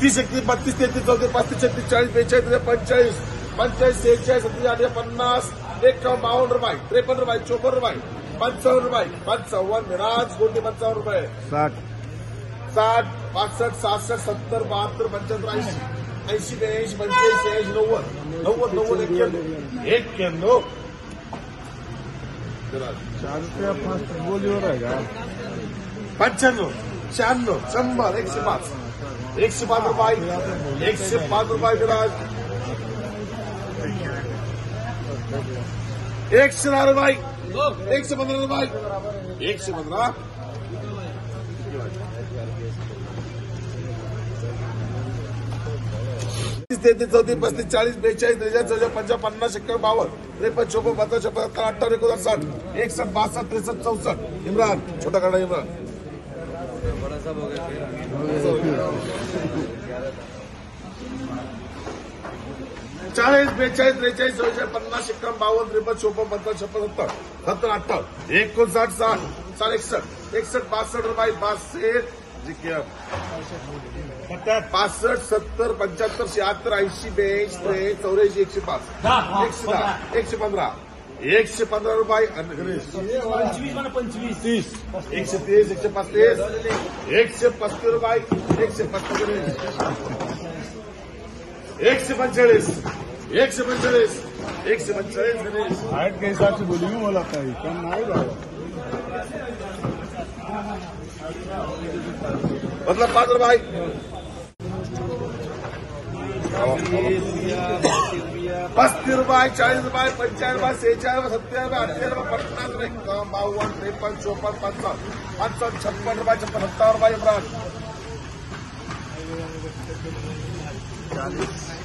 तीस एकतीस बत्तीस तेहतीस चौतीस पस्तीस छत्तीस चाळीस बेचाळीस पंचेचाळीस पंचेचाळीस सेहेचाळीस सत्तेचाळीस पन्नास एकावन्न बावन्न रुपये त्रेपन्न रुपये चोपन्न रुपये पंचावन्न रुपये पंचावन्न मिराज कोणते पंचावन्न रुपये साठ। साठ पासष्ट सहासष्ट सत्तर बहात्तर पंच्याहत्तर ऐंशी ऐंशी ब्याऐंशी पंच्याऐंशी ऐंशी नव्वद नव्वद नव्वद एक्क्याण्णव का पंच्याण्णव शहाण्णव शंभर एकशे पाच। एकशे पाच रुपये एकशे पाच रुपये विराज एकशे दहा रुपये एकशे पंधरा रुपये एकशे पंधरा तेहतीस चौतीस पस्तीस चाळीस बेचाळीस त्रेचाळीस चौदा पंचावन्न पन्नास एक्कावन्न बावन्न त्रेपन्न चोपन्न पन्नास सत्तर अठ्ठावन्न एकोणसाठ साठ एकसष्ट बासष्ट त्रेसष्ट चौसष्ट इम्रान, छोटा काढा इम्रान। चाळीस बेचाळीस त्रेचाळीस चौचाळीस पन्नास एकावन्न बावन्न त्रेपन्न चोपन्न पन्नास छप्पन सत्तर सत्तर अठ्ठावन्न एकोणसाठ साठ साठ एकसष्ट एकसष्ट बासष्ट रुपये पाचशे पासष्ट सत्तर पंच्याहत्तर शहात्तर ऐंशी ब्याऐंशी त्रेचाळीस चौऱ्याऐंशी एकशे पाच एकशे दहा एकशे पंधरा. एकशे पंधरा रुपये आणि गणेश पंचवीस तीस एकशे तीस एकशे पस्तीस एकशे पस्तीस रुपये एकशे पस्तीस एकशे पंचेचाळीस एकशे पंचेचाळीस एकशे पंचेचाळीस गणेश। हाइट के हिसाब से बोलेंगे वो लगता है कम ना आएगा मतलब पात्र रुपये पस्ती रुपये चालीस रुपये सत्तर रुपये अठहत्तर रुपये बावन तिरपन चौपन पचपन पचपन छप्पन रुपये छप्पन सत्तावन रुपये इमरान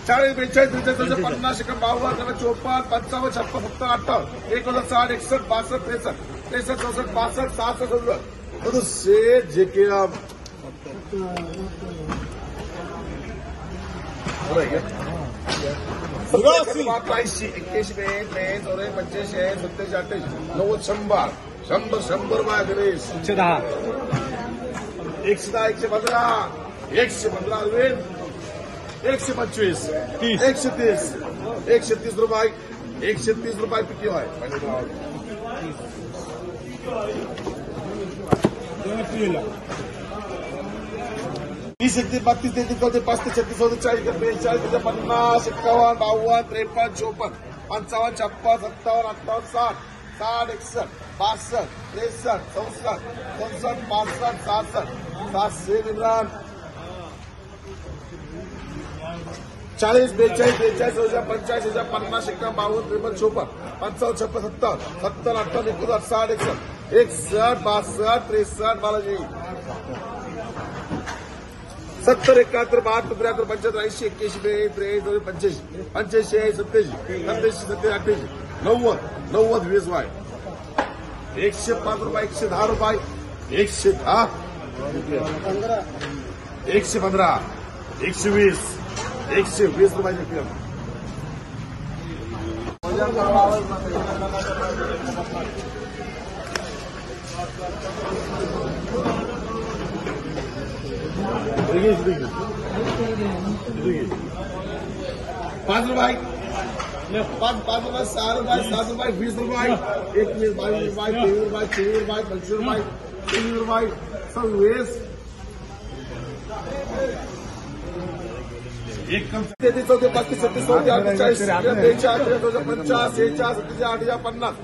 चालीस बेचाळीस त्रेचाळीस पन्नास एक बावन चौपन पंचावन्न छप्पन सत्तर अठ्ठावन एक हज़ार साठ एकसठ बासठ त्रेसठ त्रेसठ चौसठ बासठ सात सौ से जेके अकराशे एक्क्याऐंशी बेस बेस और पंच्याऐंशी सत्त्याऐंशी अठ्ठ्याऐंशी नव्वद शंभर शंभर शंभर एकशे दहा एकशे दहा एकशे पंधरा एकशे पंधरा एकशे पंचवीस तीस एकशे तीस एकशे तीस रुपये एकशे तीस रुपये किती आहे वीस एकतीस बत्तीस तेहतीस चौतीस पस्तीस छत्तीस चौतीस चाळीस बेचाळीस पन्नास एक्कावन्न बावन्न त्रेपन्न चोपन्न पंचावन्न छप्पन सत्तावन्न अठ्ठावन्न साठ साठ एकसष्ट बासष्ट त्रेसष्ट चौसष्ट चौसष्ट पासष्ट सहासष्ट सातशे इम्रान चाळीस बेचाळीस बेचाळीस हज़ार पंचाळीस हज़ार पन्नास एकावन्न बावन्न त्रेपन्न चोपन्न पंचावन्न छप्पन सत्तावन्न सत्तर अठ्ठावन्न एकोणसाठ साठ एकसष्ट एकसष्ट बासष्ट त्रेसष्ट बालाजी सत्तर एकाहत्तर बहात्तर त्र्याहत्तर पंच्याहत्तर ऐंशी एक्क्याऐंशी ब्याऐंशी त्र्याऐंशी पंच्याऐंशी पंच्याऐंशी आहे सत्याऐंशी सत्याऐंशी सत्ते अठ्ठ्याऐंशी नव्वद नव्वद वीस रुपये एकशे पाच रुपये एकशे दहा रुपये एकशे दहा एकशे पंधरा एकशे वीस एकशे वीस रुपयाचे किलो पाच रुपये पाच पाच रुपये सहा रुपये सात रुपये वीस रुपये एकवीस बावीस रुपये तेवीस रुपये चोवीस रुपये पंचवीस रुपये तेवीस रुपये सव्वीस एक कम तेहतीस चौतीस पस्तीस छत्तीस चौतीस अठ्ठेचाळीस बेचाळीस पंचाळीस सेहेचाळीस सत्तेचाळीस अठ्ठेचाळीस पन्नास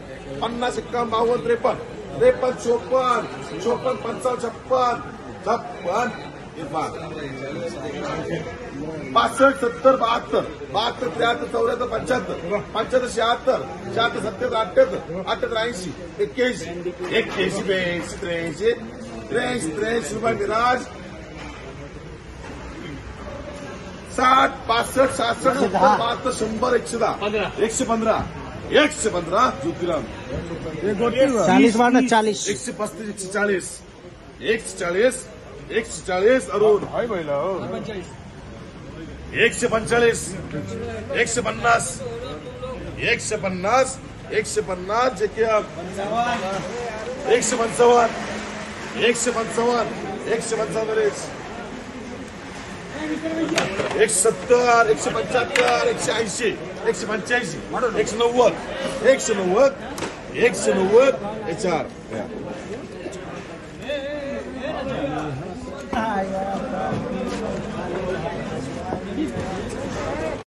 पन्नास एक्कावन्न बावन्न त्रेपन्न त्रेपन्न चोपन्न चोपन्न पंचावन्न छप्पन छप्पन. पासष्ट सत्तर बहात्तर। बहात्तर त्र्याहत्तर चौऱ्याहत्तर पंच्याहत्तर। पंच्याहत्तर शहात्तर। शहात्तर सत्याहत्तर अठ्ठ्याहत्तर अठ्ठ्याहत्तर ऐंशी। एक्क्याऐंशी एक्क्याऐंशी ब्याऐंशी त्र्याऐंशी। त्र्याऐंशी त्र्याऐंशी रुपये मिराज। साठ पासष्ट सहासष्ट सत्तर बहात्तर शंभर एकशे दहा. एकशे पंधरा। एकशे पंधरा ज्योतिराम। चालीस मारना चालीस एकशे पस्तीस एकशे चाळीस। एकशे चाळीस। एकशे चाळीस अरुण हाय बैला हो एकशे पंचेचाळीस एकशे पन्नास एकशे पन्नास एकशे पन्नास जे की एकशे पंचावन्न एकशे पंचावन्न एकशे पंचावन्न एकशे सत्तर एकशे पंच्याहत्तर एकशे ऐंशी एकशे पंच्याऐंशी एकशे नव्वद एकशे नव्वद एकशे नव्वद हे चार Ay,